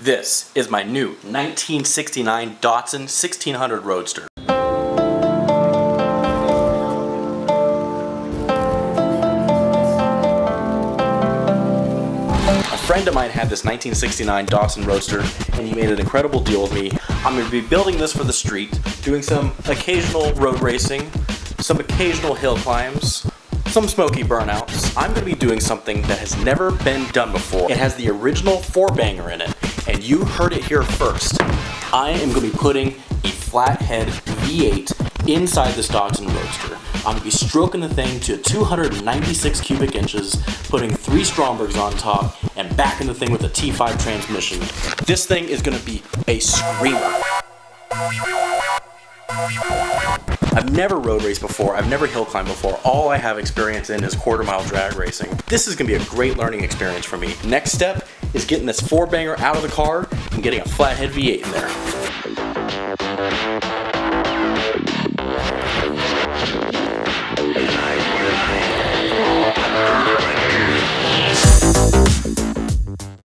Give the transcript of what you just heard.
This is my new 1969 Datsun 1600 Roadster. A friend of mine had this 1969 Datsun Roadster and he made an incredible deal with me. I'm going to be building this for the street, doing some occasional road racing, some occasional hill climbs, some smoky burnouts. I'm going to be doing something that has never been done before. It has the original four banger in it you heard it here first. I am going to be putting a flathead V8 inside this Datsun Roadster. I'm going to be stroking the thing to 296 cubic inches, putting three Strombergs on top, and backing the thing with a T5 transmission. This thing is going to be a screamer. I've never road raced before, I've never hill climbed before, all I have experience in is quarter mile drag racing. This is going to be a great learning experience for me. Next step is getting this four banger out of the car and getting a flathead V8 in there.